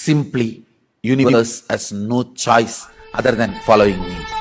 Simply, universe has no choice other than following me.